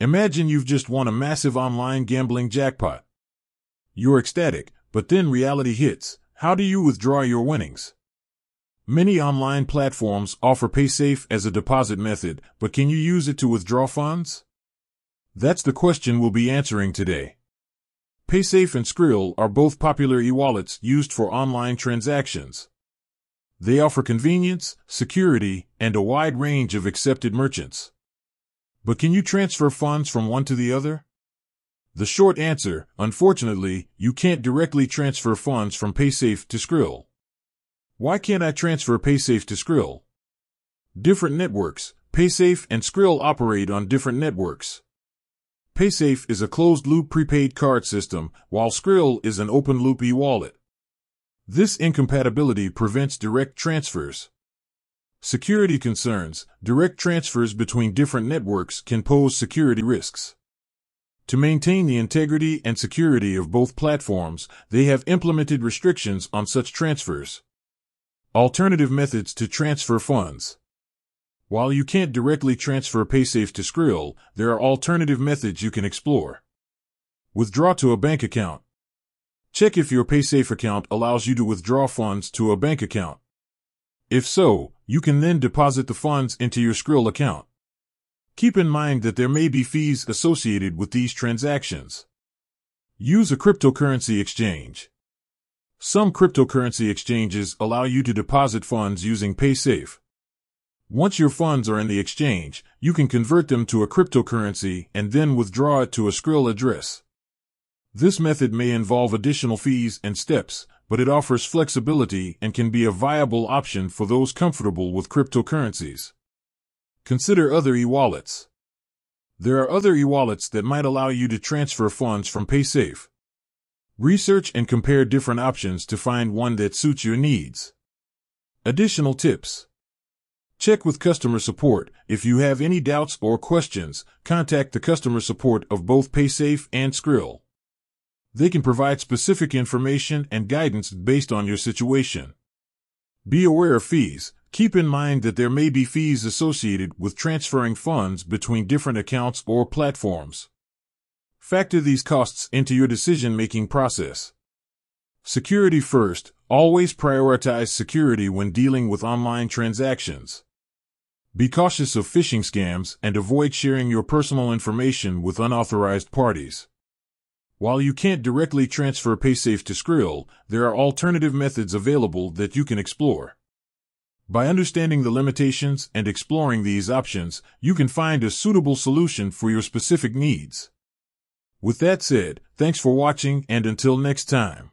Imagine you've just won a massive online gambling jackpot. You're ecstatic, but then reality hits. How do you withdraw your winnings? Many online platforms offer PaySafe as a deposit method, but can you use it to withdraw funds? That's the question we'll be answering today. PaySafe and Skrill are both popular e-wallets used for online transactions. They offer convenience, security, and a wide range of accepted merchants. But can you transfer funds from one to the other? The short answer, unfortunately, you can't directly transfer funds from PaySafe to Skrill. Why can't I transfer PaySafe to Skrill? Different networks, PaySafe and Skrill operate on different networks. PaySafe is a closed-loop prepaid card system, while Skrill is an open-loop e-wallet. This incompatibility prevents direct transfers. Security concerns, direct transfers between different networks can pose security risks. To maintain the integrity and security of both platforms, they have implemented restrictions on such transfers. Alternative methods to transfer funds. While you can't directly transfer PaySafe to Skrill, there are alternative methods you can explore. Withdraw to a bank account. Check if your PaySafe account allows you to withdraw funds to a bank account. If so, you can then deposit the funds into your Skrill account. Keep in mind that there may be fees associated with these transactions. Use a cryptocurrency exchange. Some cryptocurrency exchanges allow you to deposit funds using PaySafe. Once your funds are in the exchange, you can convert them to a cryptocurrency and then withdraw it to a Skrill address. This method may involve additional fees and steps, but it offers flexibility and can be a viable option for those comfortable with cryptocurrencies. Consider other e-wallets. There are other e-wallets that might allow you to transfer funds from PaySafe. Research and compare different options to find one that suits your needs. Additional tips. Check with customer support. If you have any doubts or questions, contact the customer support of both PaySafe and Skrill. They can provide specific information and guidance based on your situation. Be aware of fees. Keep in mind that there may be fees associated with transferring funds between different accounts or platforms. Factor these costs into your decision-making process. Security first. Always prioritize security when dealing with online transactions. Be cautious of phishing scams and avoid sharing your personal information with unauthorized parties. While you can't directly transfer PaySafe to Skrill, there are alternative methods available that you can explore. By understanding the limitations and exploring these options, you can find a suitable solution for your specific needs. With that said, thanks for watching and until next time.